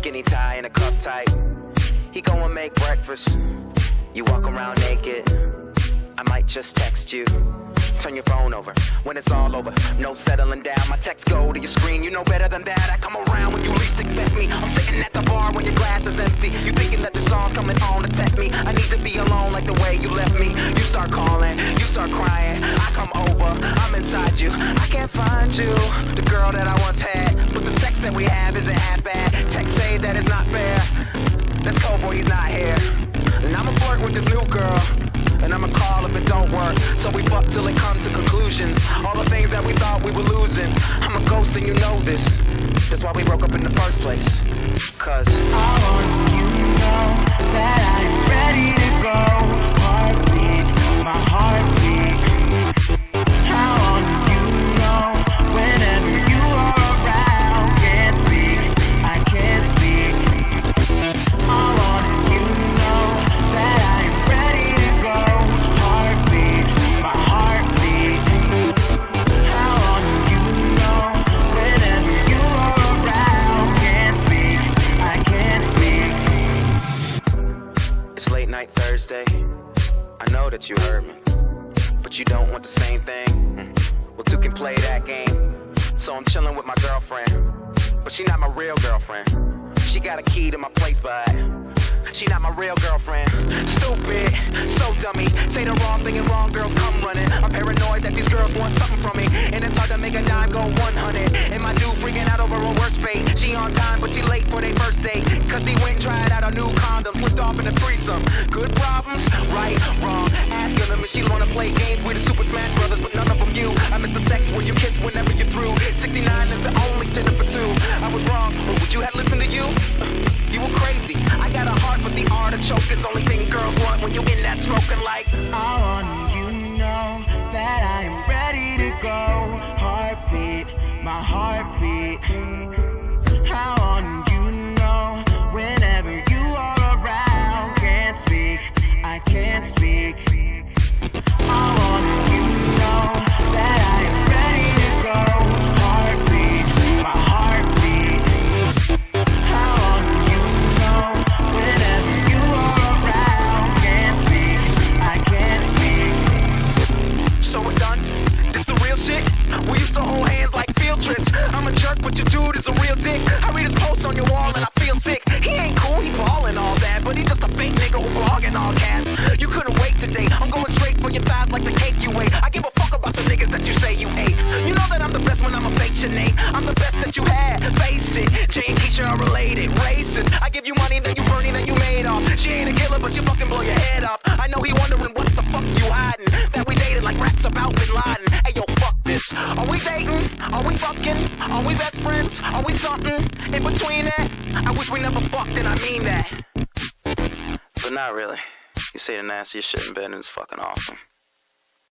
Skinny tie and a cuff tight. He go and make breakfast. You walk around naked. I might just text you. Turn your phone over when it's all over. No settling down. My texts go to your screen. You know better than that. I come around when you least expect me. I'm sitting at the bar when your glass is empty. You thinking that the song's coming on to tempt me? I need to be alone like the way you left me. You start calling, you start crying. I come over, I'm inside you. I can't find you. The girl that I once had that we have isn't half bad. Text say that it's not fair. That's cold boy, he's not here. And I'ma flirt with this new girl. And I'ma call if it don't work. So we fuck till it comes to conclusions. All the things that we thought we were losing. I'm a ghost and you know this. That's why we broke up in the first place. Cause I want you know that I'm ready to go. Night Thursday. I know that you heard me. But you don't want the same thing. Mm. Well, two can play that game. So I'm chilling with my girlfriend. But she not my real girlfriend. She got a key to my place, but she not my real girlfriend. Stupid, so dummy. Say the wrong thing and wrong girls come running. I'm paranoid that these girls want something from me. And it's hard to make a dime go 100. And my dude freaking out over a work space. She on time, but she late for their first date. Cause he went and tried out a new condom. Slipped off in a threesome. Good problems, right, wrong. Asking them if she wanna play games with the Super Smash Brothers, but none of them you. I miss the sex where you kiss whenever you're through. 69 is the only dinner for two. I was wrong, but would you have listened to you? You were crazy. I got a heart for the artichoke. It's only thing girls want when you're in that smoking like. I want you know that I am ready to go. Heartbeat, my heartbeat. Is a real dick. I read his posts on your wall and I feel sick. He ain't cool, he ballin' all that, but he just a fake nigga who blog in all caps. You couldn't wait today. I'm going straight for your thighs like the cake you ate. I give a fuck about the niggas that you say you hate. You know that I'm the best when I'm a fake Sinead. I'm the best that you had. Face it. Jay and Keisha are related. Racist. I give you money, then you burning, then you made off. She ain't a killer, but she fucking blow your head up. I know he wondering what the Are we dating? Are we fucking? Are we best friends? Are we something in between that? I wish we never fucked, and I mean that. But not really. You say the nastiest shit in bed and it's fucking awesome.